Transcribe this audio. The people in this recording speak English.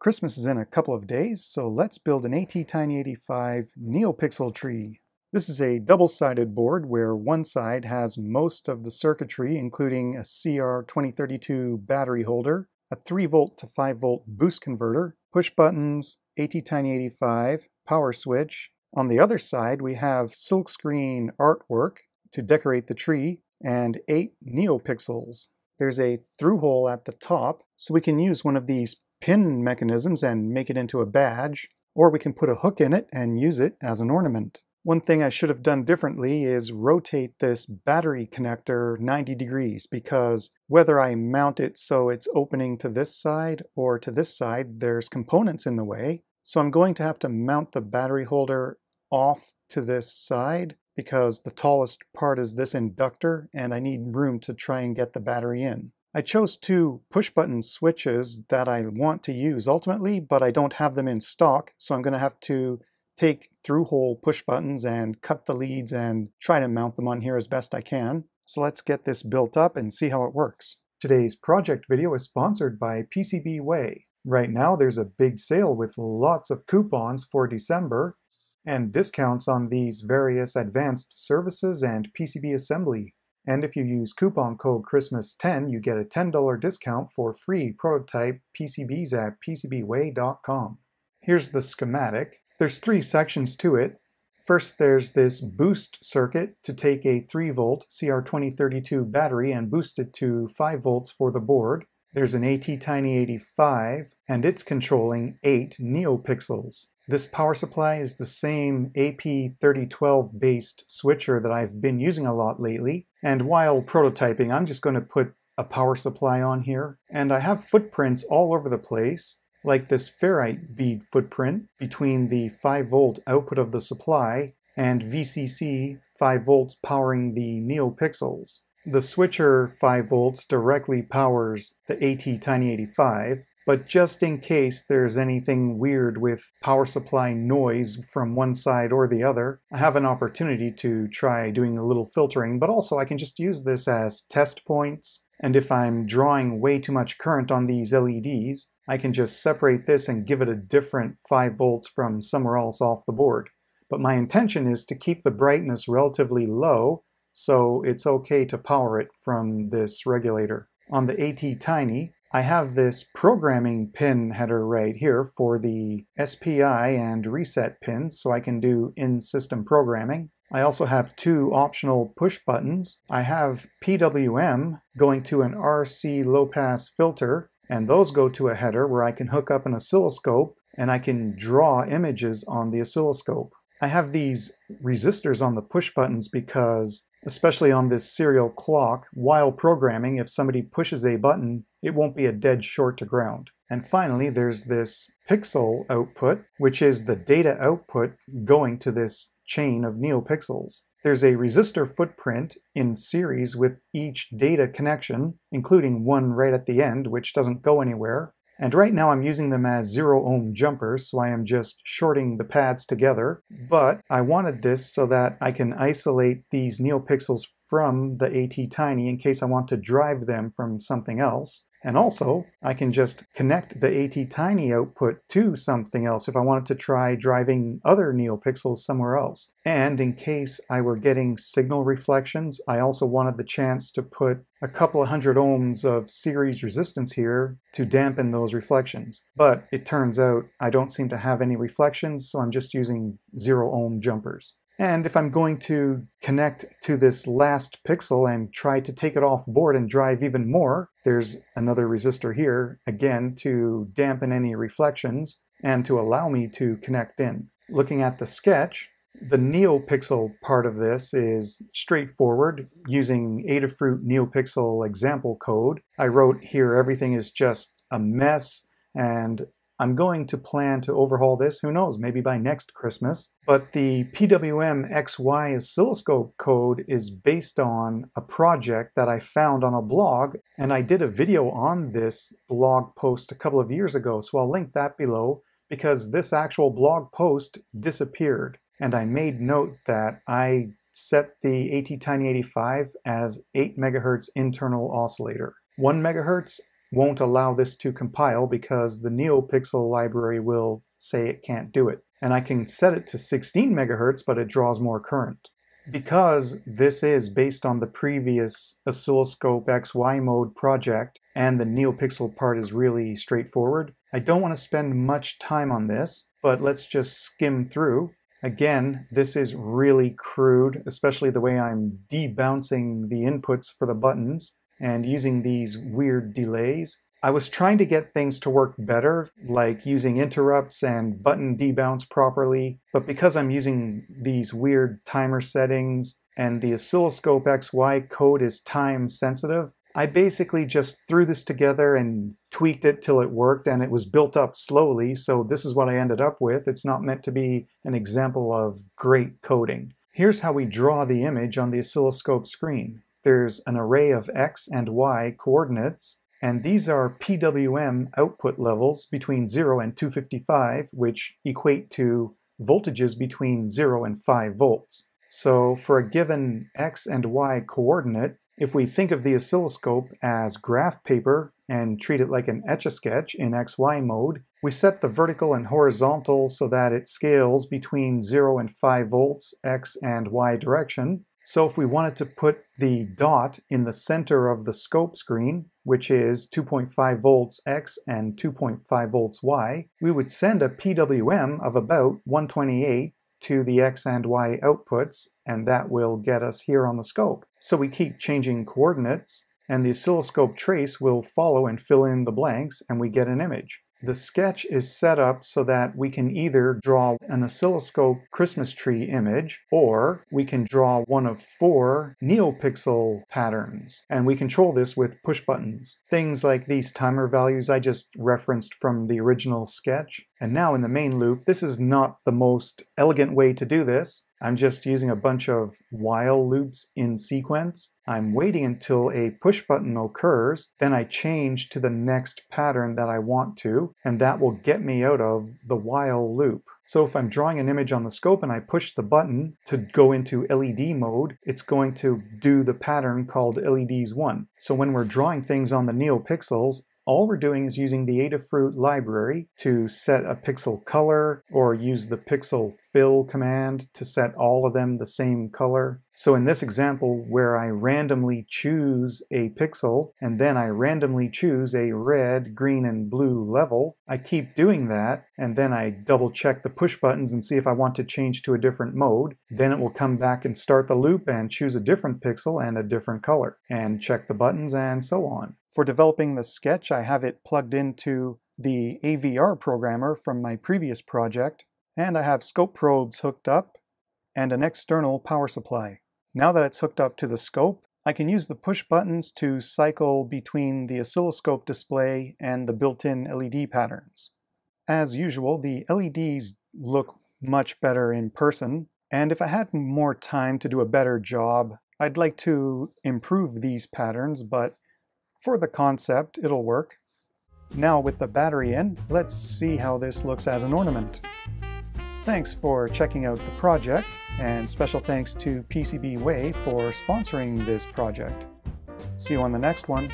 Christmas is in a couple of days, so let's build an ATtiny85 NeoPixel tree. This is a double-sided board where one side has most of the circuitry, including a CR2032 battery holder, a 3 volt to 5 volt boost converter, push buttons, ATtiny85, power switch. On the other side, we have silkscreen artwork to decorate the tree and 8 NeoPixels. There's a through hole at the top, so we can use one of these pin mechanisms and make it into a badge, or we can put a hook in it and use it as an ornament. One thing I should have done differently is rotate this battery connector 90 degrees because whether I mount it so it's opening to this side or to this side, there's components in the way. So I'm going to have to mount the battery holder off to this side because the tallest part is this inductor and I need room to try and get the battery in. I chose two push button switches that I want to use ultimately, but I don't have them in stock, so I'm going to have to take through hole push buttons and cut the leads and try to mount them on here as best I can. So let's get this built up and see how it works. Today's project video is sponsored by PCBWay. Right now there's a big sale with lots of coupons for December and discounts on these various advanced services and PCB assembly. And if you use coupon code Christmas10, you get a $10 discount for free prototype PCBs at PCBWay.com. Here's the schematic. There's three sections to it. First, there's this boost circuit to take a 3 volt CR2032 battery and boost it to 5 volts for the board. There's an ATtiny85, and it's controlling 8 NeoPixels. This power supply is the same AP3012 based switcher that I've been using a lot lately. And while prototyping, I'm just going to put a power supply on here. And I have footprints all over the place, like this ferrite bead footprint between the 5 volt output of the supply and VCC 5 volts powering the NeoPixels. The switcher 5 volts directly powers the ATtiny85, but just in case there's anything weird with power supply noise from one side or the other, I have an opportunity to try doing a little filtering, but also I can just use this as test points. And if I'm drawing way too much current on these LEDs, I can just separate this and give it a different 5 volts from somewhere else off the board. But my intention is to keep the brightness relatively low, so it's okay to power it from this regulator. On the ATtiny, I have this programming pin header right here for the SPI and reset pins so I can do in-system programming. I also have two optional push buttons. I have PWM going to an RC low-pass filter and those go to a header where I can hook up an oscilloscope and I can draw images on the oscilloscope. I have these resistors on the push buttons because, especially on this serial clock, while programming, if somebody pushes a button, it won't be a dead short to ground. And finally, there's this pixel output, which is the data output going to this chain of neopixels. There's a resistor footprint in series with each data connection, including one right at the end, which doesn't go anywhere. And right now I'm using them as zero ohm jumpers, so I am just shorting the pads together. But I wanted this so that I can isolate these NeoPixels from the ATtiny in case I want to drive them from something else. And also, I can just connect the ATtiny output to something else if I wanted to try driving other NeoPixels somewhere else. And in case I were getting signal reflections, I also wanted the chance to put a couple of hundred ohms of series resistance here to dampen those reflections. But it turns out I don't seem to have any reflections, so I'm just using zero ohm jumpers. And if I'm going to connect to this last pixel and try to take it off board and drive even more, there's another resistor here, again, to dampen any reflections and to allow me to connect in. Looking at the sketch, the NeoPixel part of this is straightforward using Adafruit NeoPixel example code. I wrote here everything is just a mess and I'm going to plan to overhaul this, who knows, maybe by next Christmas. But the PWM XY oscilloscope code is based on a project that I found on a blog, and I did a video on this blog post a couple of years ago, so I'll link that below because this actual blog post disappeared. And I made note that I set the ATtiny85 as 8 megahertz internal oscillator. 1 megahertz won't allow this to compile because the NeoPixel library will say it can't do it. And I can set it to 16 megahertz, but it draws more current. Because this is based on the previous oscilloscope XY mode project, and the NeoPixel part is really straightforward, I don't want to spend much time on this, but let's just skim through. Again, this is really crude, especially the way I'm debouncing the inputs for the buttons and using these weird delays. I was trying to get things to work better, like using interrupts and button debounce properly, but because I'm using these weird timer settings and the oscilloscope XY code is time sensitive, I basically just threw this together and tweaked it till it worked and it was built up slowly, so this is what I ended up with. It's not meant to be an example of great coding. Here's how we draw the image on the oscilloscope screen. There's an array of x and y coordinates, and these are PWM output levels between 0 and 255, which equate to voltages between 0 and 5 volts. So for a given x and y coordinate, if we think of the oscilloscope as graph paper and treat it like an Etch-a-Sketch in XY mode, we set the vertical and horizontal so that it scales between 0 and 5 volts x and y direction, so if we wanted to put the dot in the center of the scope screen, which is 2.5 volts X and 2.5 volts Y, we would send a PWM of about 128 to the X and Y outputs, and that will get us here on the scope. So we keep changing coordinates, and the oscilloscope trace will follow and fill in the blanks, and we get an image. The sketch is set up so that we can either draw an oscilloscope Christmas tree image, or we can draw one of four NeoPixel patterns, and we control this with push buttons. Things like these timer values I just referenced from the original sketch. And now in the main loop, this is not the most elegant way to do this. I'm just using a bunch of while loops in sequence. I'm waiting until a push button occurs, then I change to the next pattern that I want to, and that will get me out of the while loop. So if I'm drawing an image on the scope and I push the button to go into LED mode, it's going to do the pattern called LEDs 1. So when we're drawing things on the NeoPixels, all we're doing is using the Adafruit library to set a pixel color or use the pixel fill command to set all of them the same color. So in this example where I randomly choose a pixel and then I randomly choose a red, green, and blue level, I keep doing that and then I double check the push buttons and see if I want to change to a different mode. Then it will come back and start the loop and choose a different pixel and a different color and check the buttons and so on. For developing the sketch, I have it plugged into the AVR programmer from my previous project and I have scope probes hooked up and an external power supply. Now that it's hooked up to the scope, I can use the push buttons to cycle between the oscilloscope display and the built-in LED patterns. As usual, the LEDs look much better in person, and if I had more time to do a better job, I'd like to improve these patterns, but for the concept, it'll work. Now with the battery in, let's see how this looks as an ornament. Thanks for checking out the project, and special thanks to PCBWay for sponsoring this project. See you on the next one.